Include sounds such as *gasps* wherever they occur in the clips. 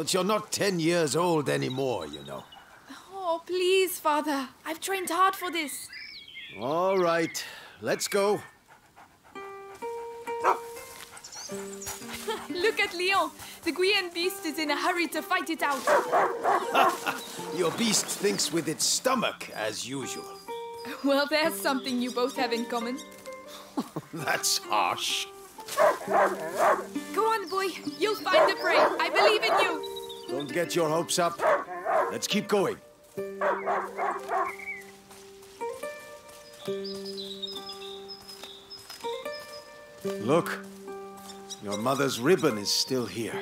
But you're not ten years old anymore, you know. Oh, please, father. I've trained hard for this. All right, let's go. *laughs* Look at Leon. The Guyenne beast is in a hurry to fight it out. *laughs* Your beast thinks with its stomach, as usual. Well, there's something you both have in common. *laughs* That's harsh. Go on, boy. You'll find the prey. I believe in you. Don't get your hopes up. Let's keep going. Look, your mother's ribbon is still here.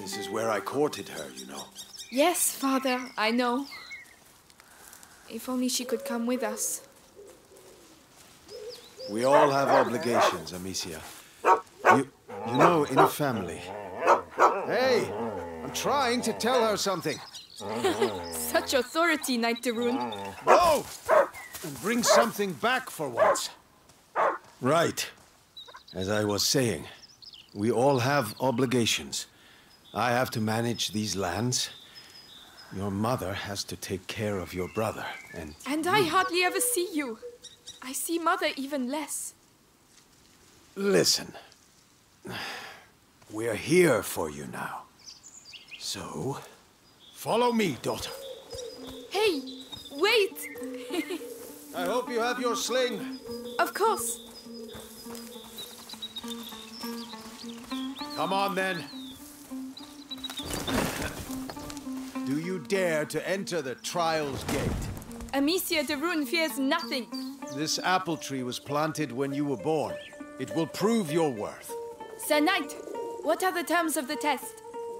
This is where I courted her, you know. Yes, father, I know. If only she could come with us. We all have obligations, Amicia. You, you know, in a family. Hey, I'm trying to tell her something. Such authority, Knight de Rune. Go! Oh! And bring something back for once. Right. As I was saying, we all have obligations. I have to manage these lands. Your mother has to take care of your brother, and... And I hardly ever see you. I see Mother even less. Listen. *sighs* We're here for you now. So, follow me, daughter. Hey, wait! *laughs* I hope you have your sling. Of course. Come on, then. Do you dare to enter the Trials Gate? Amicia de Rune fears nothing. This apple tree was planted when you were born. It will prove your worth. Sir Knight, what are the terms of the test?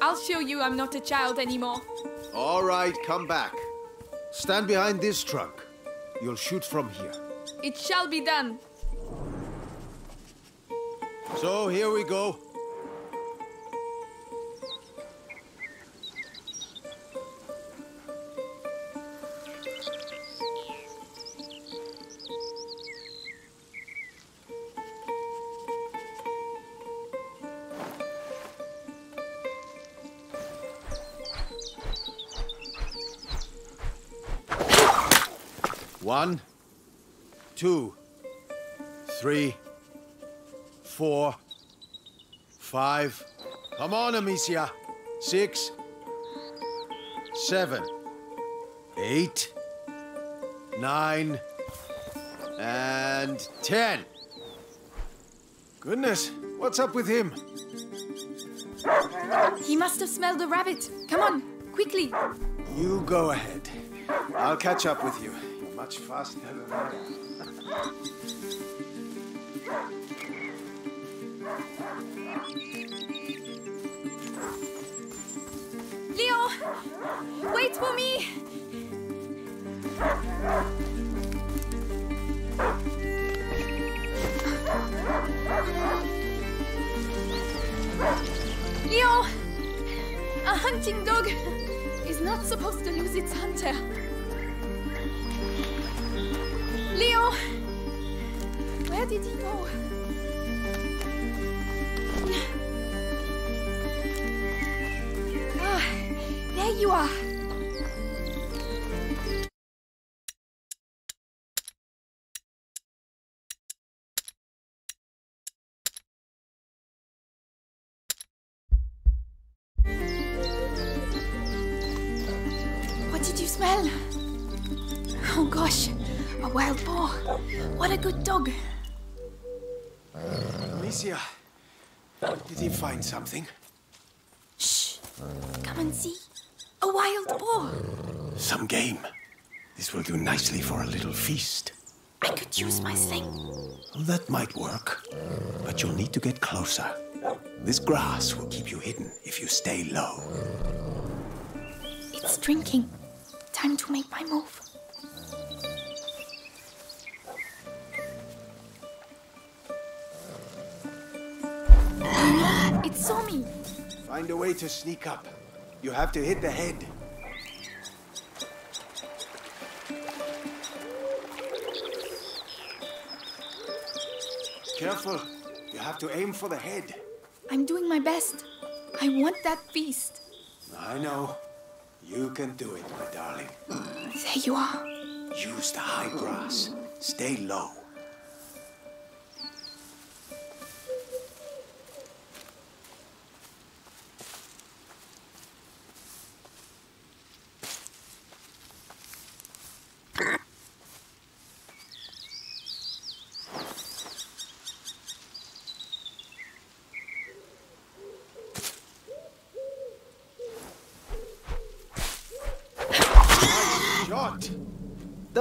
I'll show you I'm not a child anymore. All right, come back. Stand behind this trunk. You'll shoot from here. It shall be done. So, here we go. One, two, three, four, five. Come on, Amicia. Six, seven, eight, nine, and ten. Goodness, what's up with him? He must have smelled a rabbit. Come on, quickly. You go ahead. I'll catch up with you. Much faster than am. Leon! Wait for me! Leon! A hunting dog is not supposed to lose its hunter. Leo! Where did he go? Ah, there you are. What a good dog. Amicia, did he find something? Shh. Come and see. A wild boar. Some game. This will do nicely for a little feast. I could use my sling. That might work, but you'll need to get closer. This grass will keep you hidden if you stay low. It's drinking. Time to make my move. It saw me. Find a way to sneak up. You have to hit the head. Careful. You have to aim for the head. I'm doing my best. I want that feast. I know. You can do it, my darling. There you are. Use the high grass. Stay low.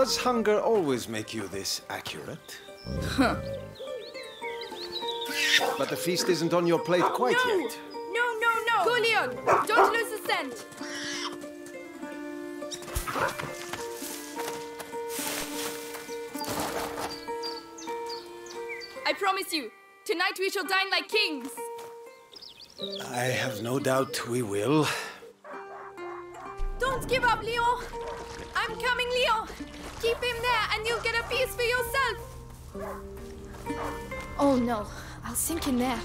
Does hunger always make you this accurate? Huh. But the feast isn't on your plate oh, quite no! yet. No, no, no! Go, Leon! Don't lose the scent! I promise you, tonight we shall dine like kings! I have no doubt we will. Don't give up, Leon! I'm coming, Leon! Keep him there and you'll get a piece for yourself! Oh no, I'll sink in there.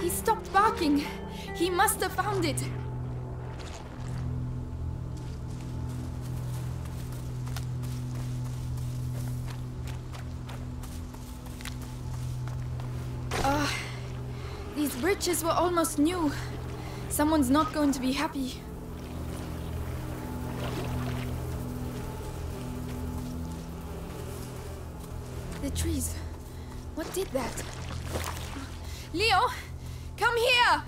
He stopped barking. He must have found it. Bridges were almost new. Someone's not going to be happy. The trees. What did that? Leo, come here!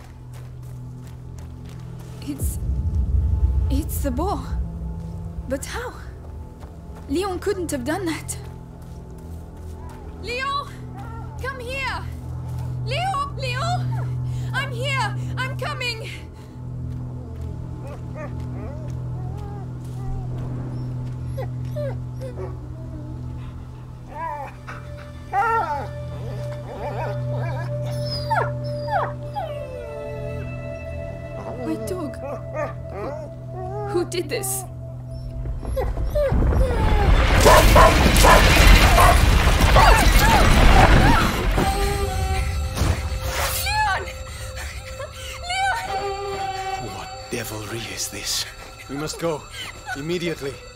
It's. It's the boar. But how? Leon couldn't have done that. Leo! Come here! Leo! Leo! I'm here! I'm coming! My dog. Who, who did this? Must go. Immediately.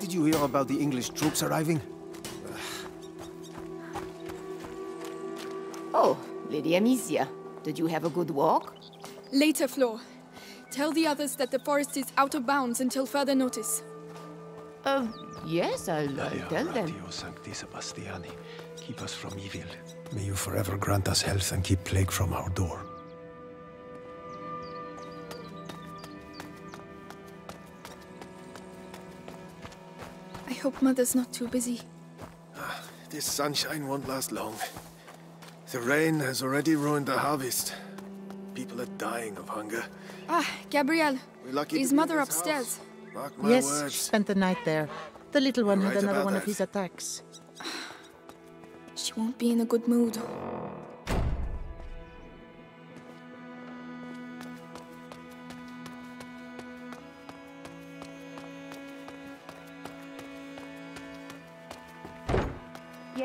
Did you hear about the English troops arriving? Oh, Lady Amicia, did you have a good walk? Later, Flor. Tell the others that the forest is out of bounds until further notice. Uh, yes, I'll, I'll tell them. Sancti Sebastiani, keep us from evil. May you forever grant us health and keep plague from our door. Hope Mother's not too busy. This sunshine won't last long. The rain has already ruined the harvest. People are dying of hunger. Ah, Gabrielle. We're lucky Is to be in Mother upstairs? house. Mark my yes, she spent the night there. The little one Right had another about one of his attacks. She won't be in a good mood.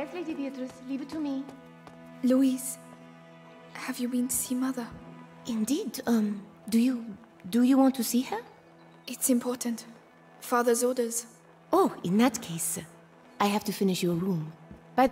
Yes, Lady Beatrice, leave it to me. Louise, have you been to see Mother? Indeed. Um, do you do you want to see her? It's important. Father's orders. Oh, in that case, I have to finish your room. But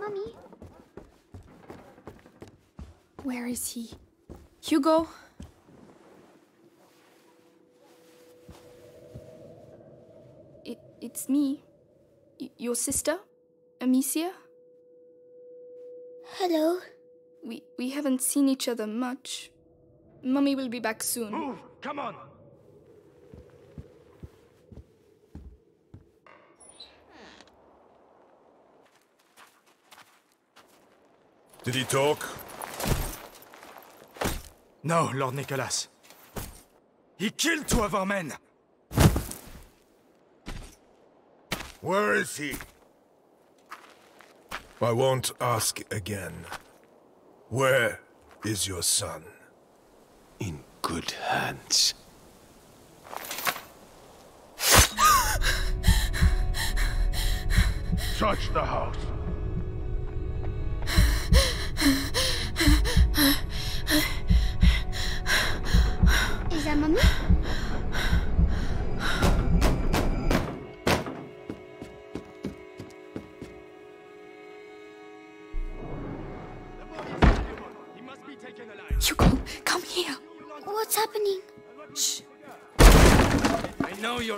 Mommy, Where is he? Hugo? It, it's me. Y- your sister? Amicia? hello. We, we haven't seen each other much. Mummy will be back soon. Move! Come on! Did he talk? No, Lord Nicholas. He killed two of our men! Where is he? I won't ask again. Where is your son? In good hands. Search the house!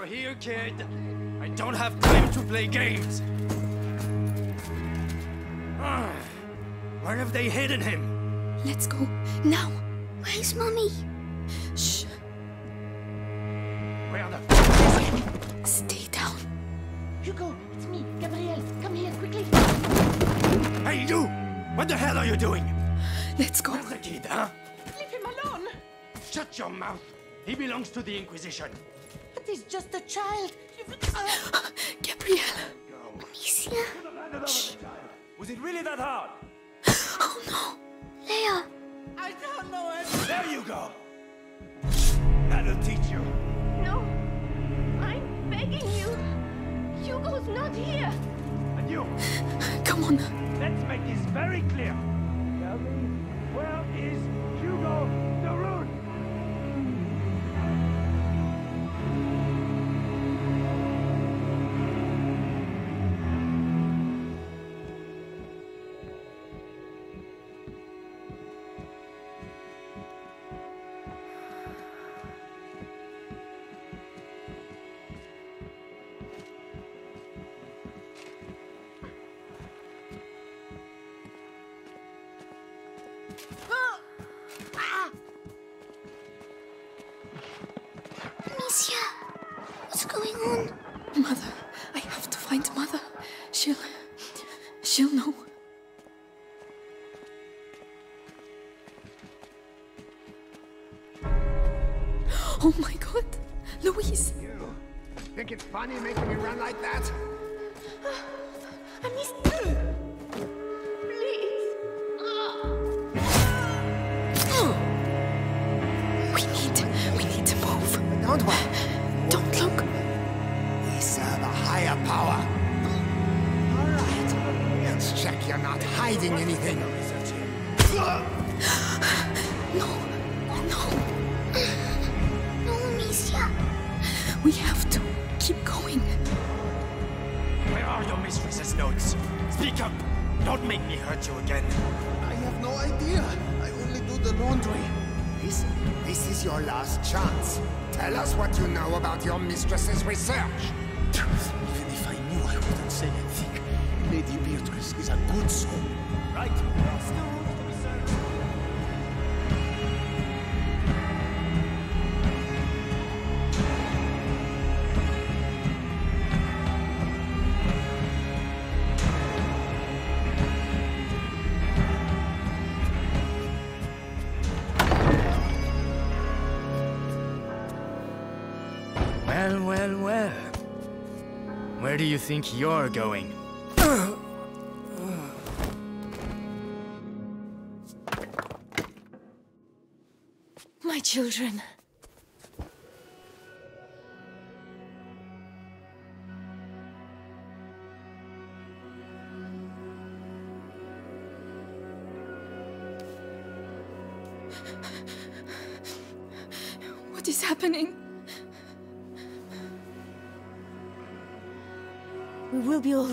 You're here, kid! I don't have time to play games! Ah, Where have they hidden him? Let's go. Now. Where's mommy? Shh. Where the f- Stay down. Hugo, it's me, Gabrielle. Come here, quickly. Hey, you! What the hell are you doing? Let's go. Where's the kid, huh? Leave him alone. Shut your mouth! He belongs to the Inquisition. But he's just a child. *gasps* You've... Gabrielle. Amicia? Was it really that hard? Oh no. Leia? I don't know it. There you go! That'll teach you. No. I'm begging you. Hugo's not here. And you, Come on. let's make this very clear. Tell me, where is you're not hiding anything. Well, well. Where do you think you're going? My children.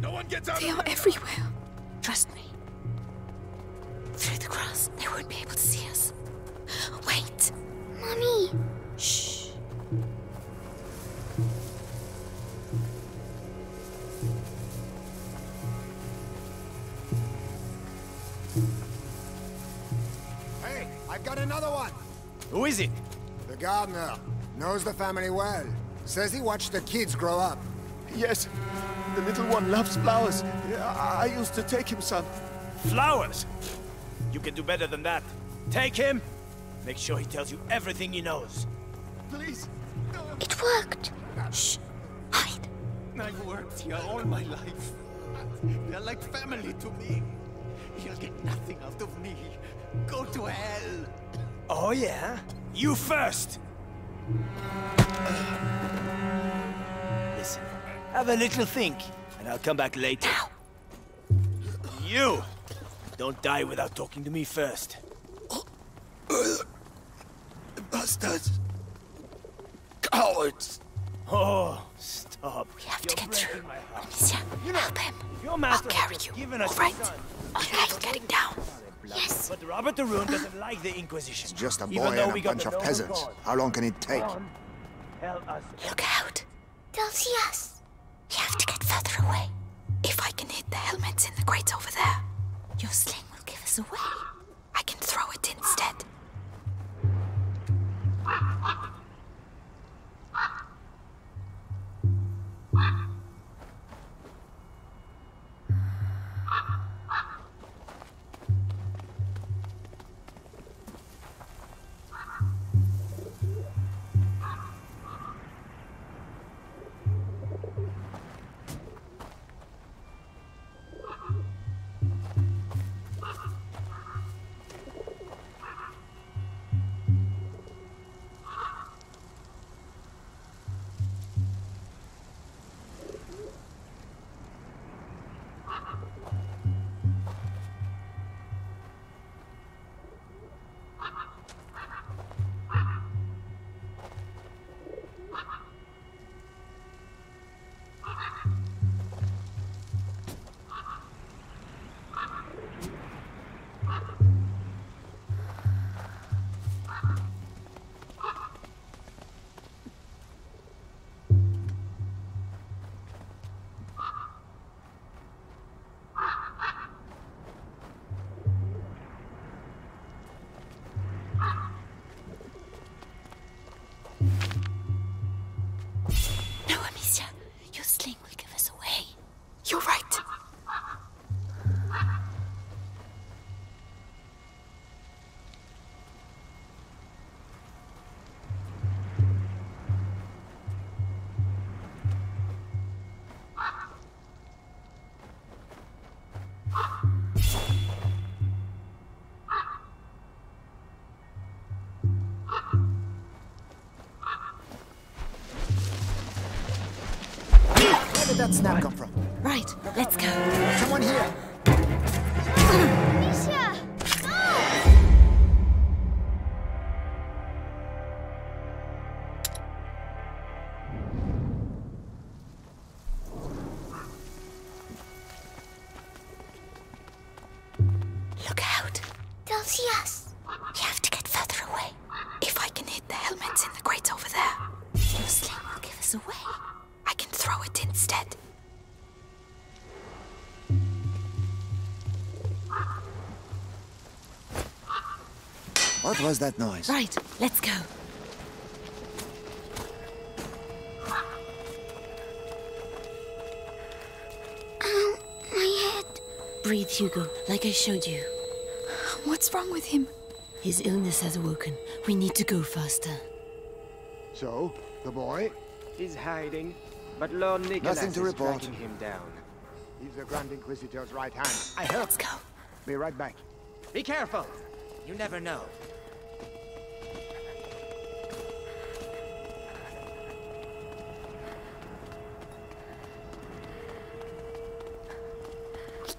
No one gets out they of are everywhere. Trust me. Through the grass, they won't be able to see us. Wait! Mommy. Shh. Hey, I've got another one. Who is it? The gardener knows the family well. Says he watched the kids grow up. Yes, the little one loves flowers. I, I used to take him some. Flowers! You can do better than that. Take him! Make sure he tells you everything he knows. Please. It worked. Shh. Hide. I've worked here all my life. They're like family to me. You'll get nothing out of me. Go to hell. Oh, yeah? You first! Uh. Listen, have a little think, and I'll come back later. You! Don't die without talking to me first. Bastards. Cowards. Oh, stop. We have to You're get through. breaking my heart. Amicia, help him. Your master I'll carry you. given us All right. his son. Okay, getting down. Yes. But Robert de Rune doesn't like the Inquisition. It's just a boy and a bunch of peasants. cause. How long can it take? Come us. Look out. They'll see us. We have to get further away. If I can hit the helmets in the crates over there, your sling will give us away. I can throw it instead. Snap come from? Right, let's go. Someone here! Was that noise? Right, let's go. Ow, my head. Breathe, Hugo, like I showed you. What's wrong with him? His illness has awoken. We need to go faster. So, the boy? He's hiding, but Lord Nicholas Nothing to is report. tracking him down. He's the Grand Inquisitor's right hand. I help. Let's go. Be right back. Be careful! You never know.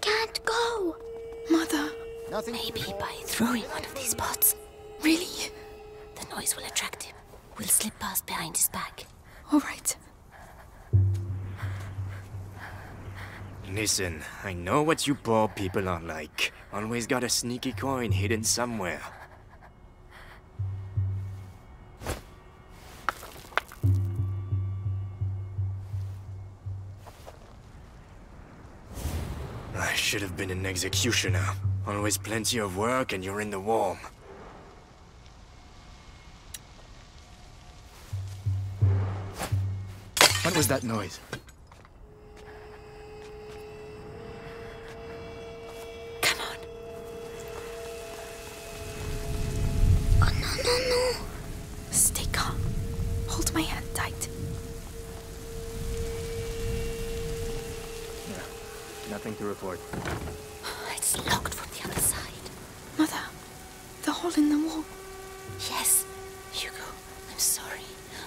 Can't go. Mother, Nothing. Maybe by throwing one of these pots, really? the noise will attract him. We'll slip past behind his back. All right. Listen, I know what you poor people are like. Always got a sneaky coin hidden somewhere. Should have been an executioner. Always plenty of work and you're in the warm. What was that noise?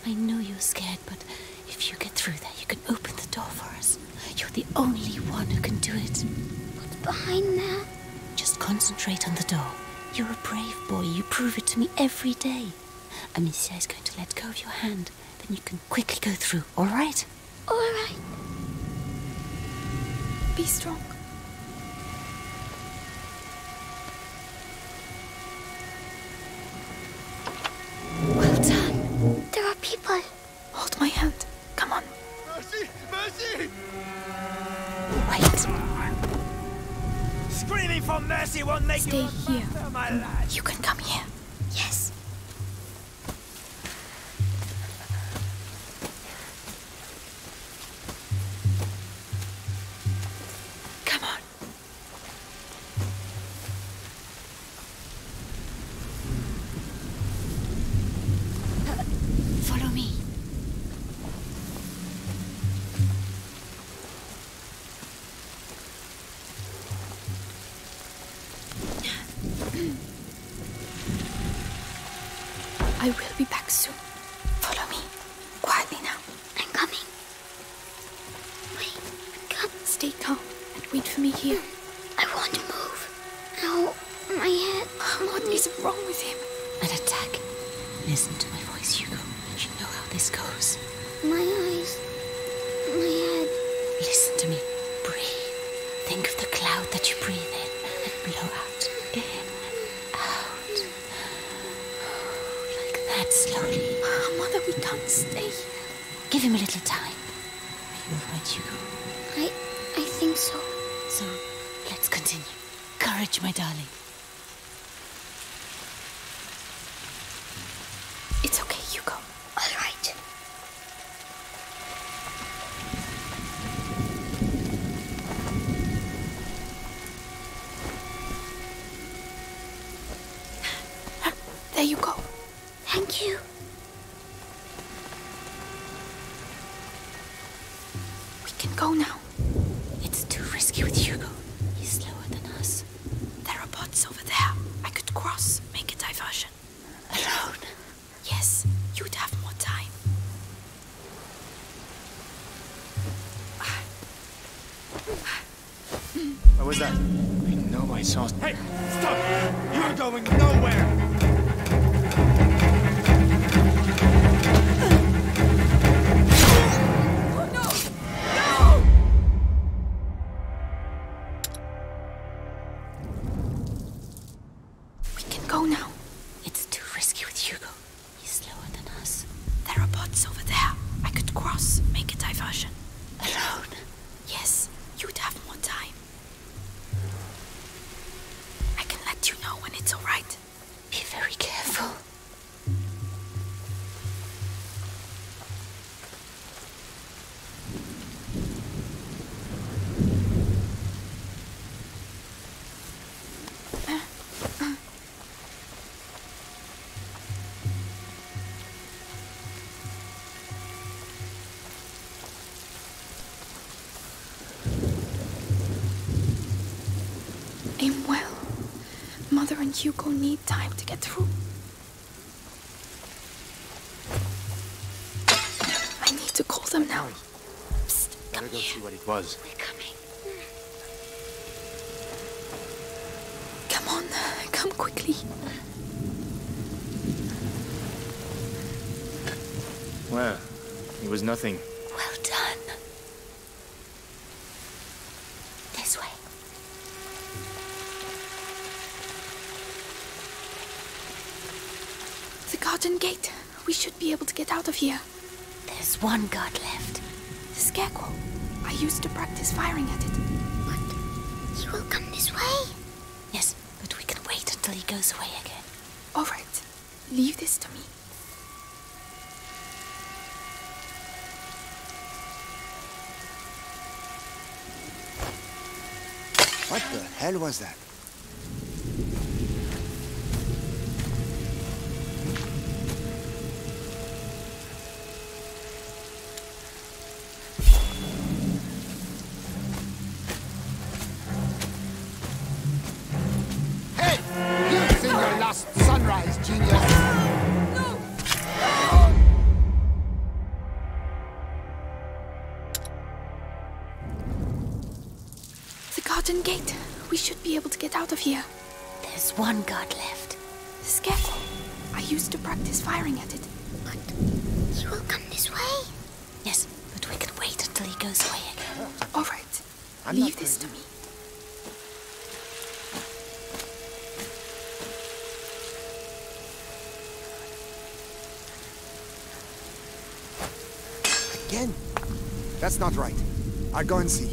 I know you're scared, but if you get through there, you can open the door for us. You're the only one who can do it. What's behind there? Just concentrate on the door. You're a brave boy. You prove it to me every day. Amicia is going to let go of your hand. Then you can quickly go through, all right? All right. Be strong. Stay here. martyr, my lad. You can come here. I will be back soon. Follow me. Quietly now. I'm coming. Wait, come. Stay calm and wait for me here. I won't move. Ow, my head. What is wrong with him? An attack. Listen to my voice, Hugo. You know how this goes. My eyes. My head. Listen to me. Breathe. Think of the cloud that you breathe in and blow out. In, out. Like that slowly. Mother, we can't stay. Give him a little time. Are you alright, Hugo? I. I think so. So, let's continue. Courage, my darling. It's okay, Hugo. All right. There you go. Thank you. We can go now. Hugo need time to get through. I need to call them now. Psst, Better go see what it was. We're coming. come on, *laughs* come quickly. Well, it was nothing. Well done. This way. The garden gate. We should be able to get out of here. There's one guard left. The scarecrow. I used to practice firing at it. But he will come this way. Yes, but we can wait until he goes away again. All right, leave this to me. What the hell was that? Go and see.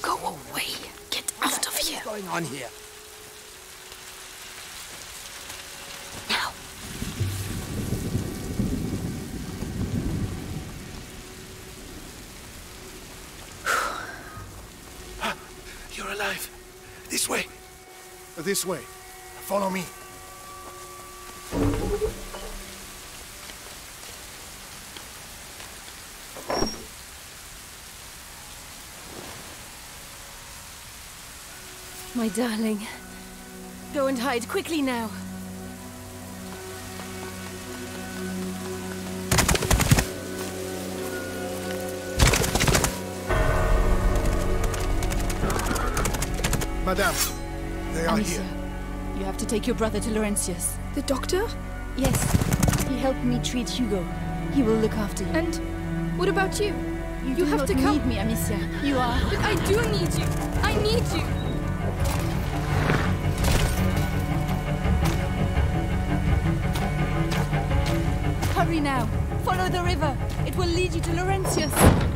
Go away. Get out of here. What's going on here? Now, You're alive. This way. This way. Follow me. my darling. Go and hide quickly now. Madame, they are Amicia, here. You have to take your brother to Laurentius. The doctor? Yes. He helped me treat Hugo. He will look after you. And what about you? You, you have to come. Need me, Amicia. You are. But I do need you. I need you. Hurry now. Follow the river. It will lead you to Laurentius.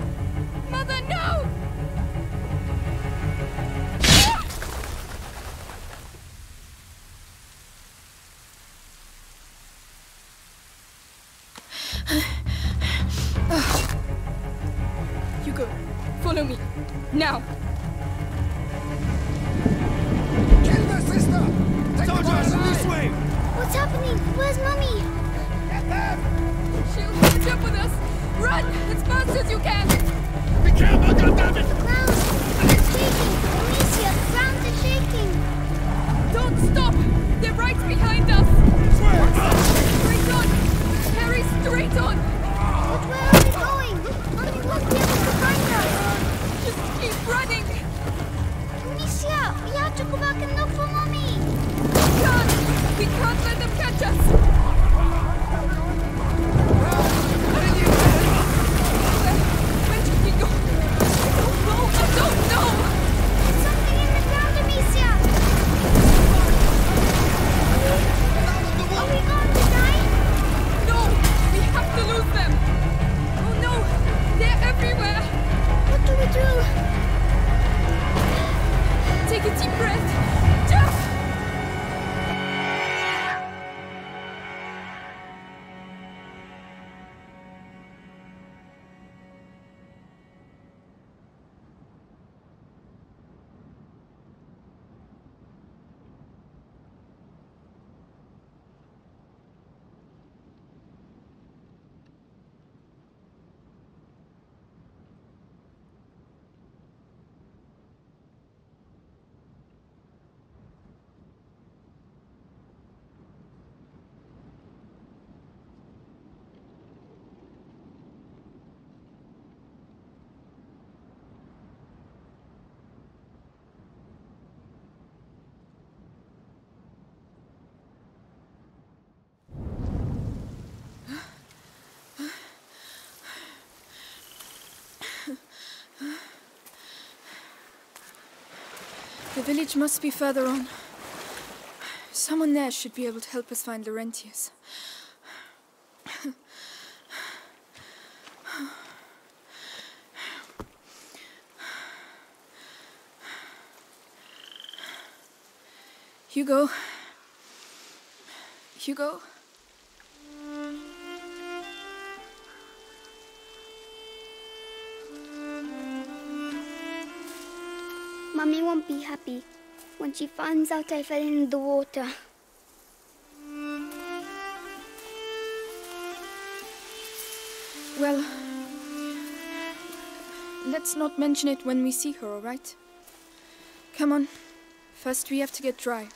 The village must be further on. Someone there should be able to help us find Laurentius. Hugo. Hugo. Mommy won't be happy when she finds out I fell in the water. Well, let's not mention it when we see her, all right? Come on. First, we have to get dry.